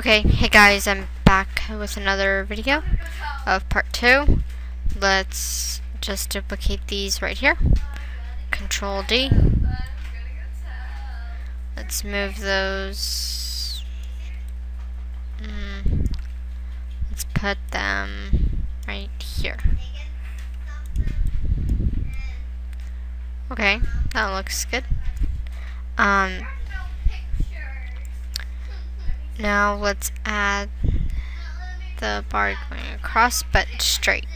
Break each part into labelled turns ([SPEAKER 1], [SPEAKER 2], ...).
[SPEAKER 1] Okay, hey guys, I'm back with another video of part 2. Let's just duplicate these right here. Control D. Let's move those. Mm, let's put them right here. Okay, that looks good. Um, now let's add the bar going across but straight.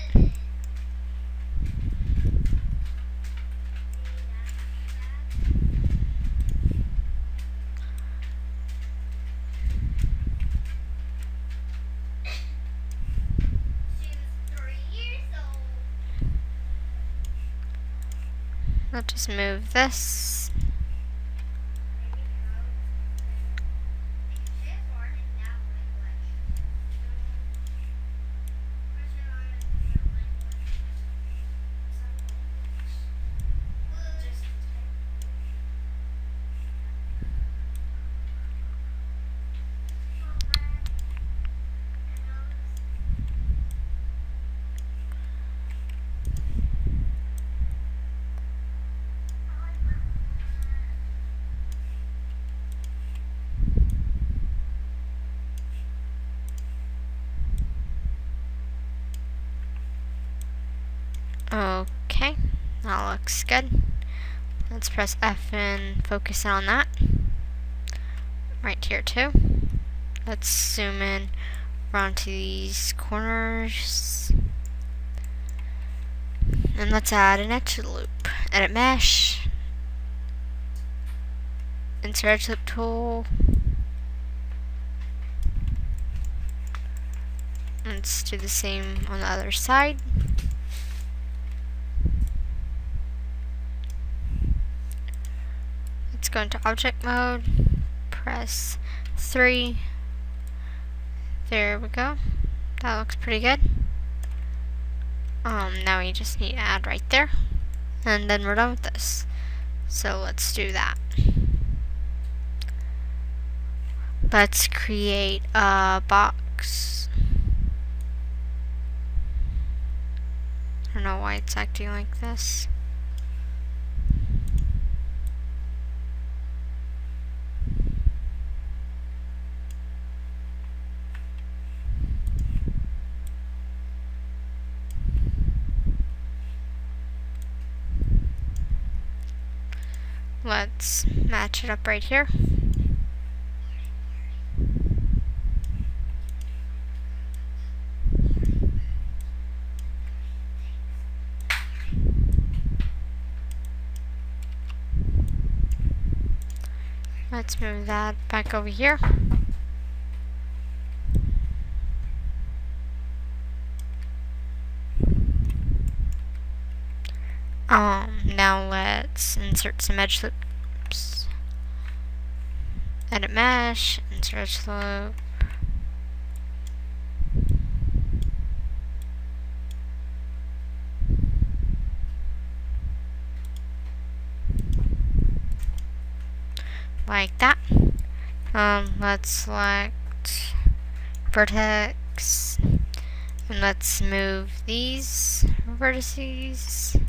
[SPEAKER 1] Let's just move this. Okay, that looks good. Let's press F and focus on that. Right here too. Let's zoom in around to these corners. And let's add an edge loop. Edit mesh. Insert loop tool. Let's do the same on the other side. Go into object mode, press 3. There we go. That looks pretty good. Um, now we just need to add right there. And then we're done with this. So let's do that. Let's create a box. I don't know why it's acting like this. Let's match it up right here. Let's move that back over here. Um, now let's insert some edge loops. Edit mesh, insert edge loop. Like that. Um, let's select vertex and let's move these vertices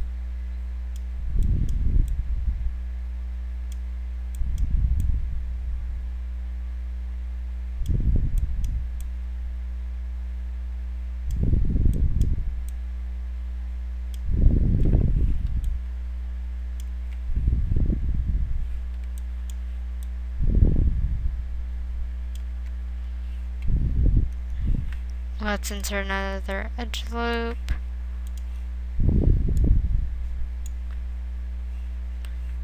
[SPEAKER 1] Let's insert another edge loop.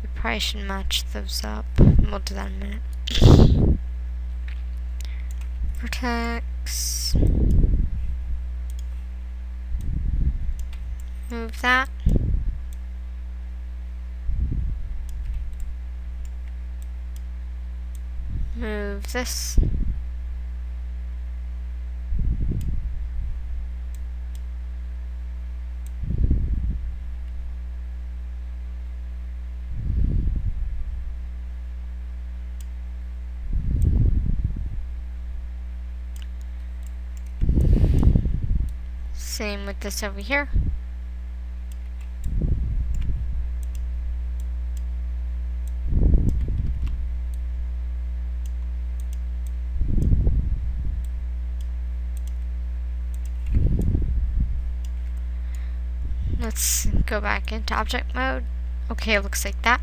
[SPEAKER 1] We probably should match those up. We'll do that in a minute. Vertex. Move that. Move this. Same with this over here. Let's go back into object mode. Okay, it looks like that.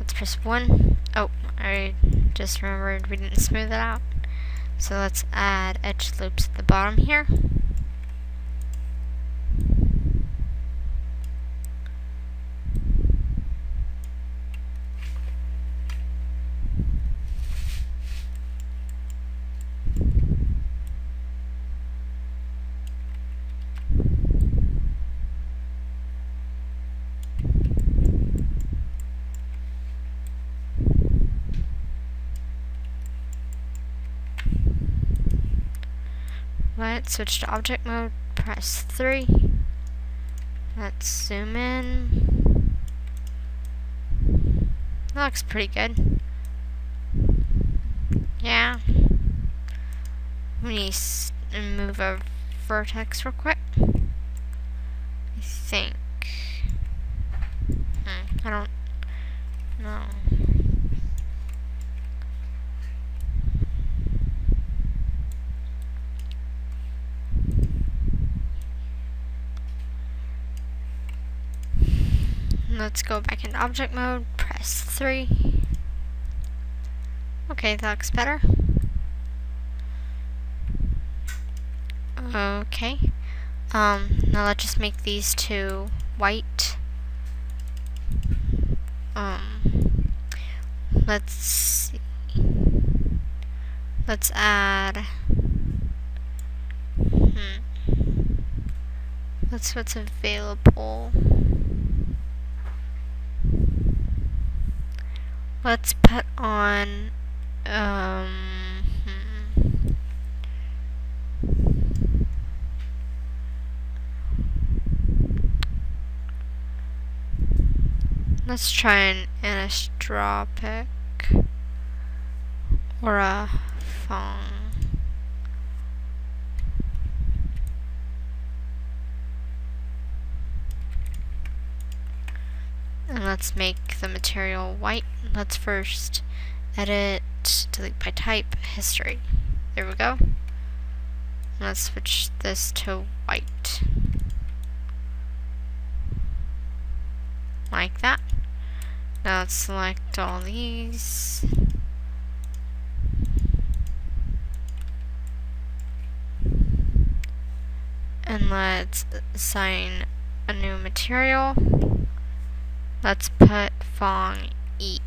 [SPEAKER 1] Let's press 1. Oh, I just remembered we didn't smooth it out. So let's add edge loops at the bottom here. Let's switch to object mode, press 3. Let's zoom in. That looks pretty good. Yeah. Let me move a vertex real quick. I think. Hmm, I don't know. Let's go back into object mode, press 3. Okay, that looks better. Okay. Um, now let's just make these two white. Um, let's see. Let's add, hmm. Let's what's available. Let's put on, um, hmm. Let's try an anisotropic or a Phong. And let's make the material white. Let's first edit, delete by type, history. There we go. Let's switch this to white. Like that. Now let's select all these. And let's assign a new material. Let's put Phong E.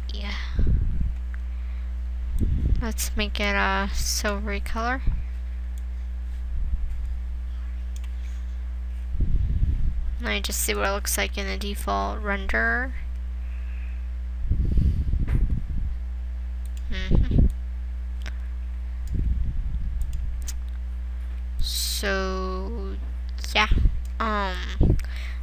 [SPEAKER 1] Let's make it a silvery color. Let me just see what it looks like in the default render. Mm -hmm. So, yeah. Um,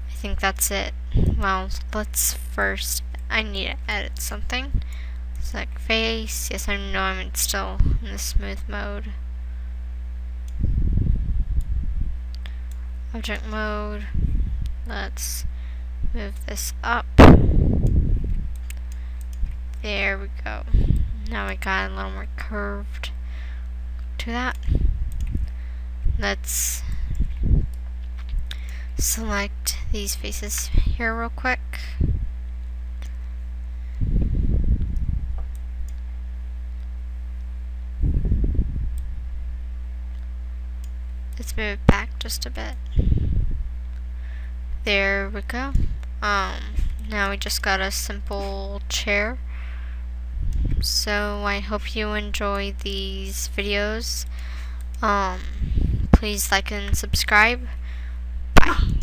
[SPEAKER 1] I think that's it. Well, let's first, I need to edit something. Select face, yes I know I'm still in the smooth mode. Object mode, let's move this up. There we go. Now we got a little more curved to that. Let's select these faces here real quick. Let's move it back just a bit. There we go. Um, now we just got a simple chair. So I hope you enjoy these videos. Um, please like and subscribe. Bye.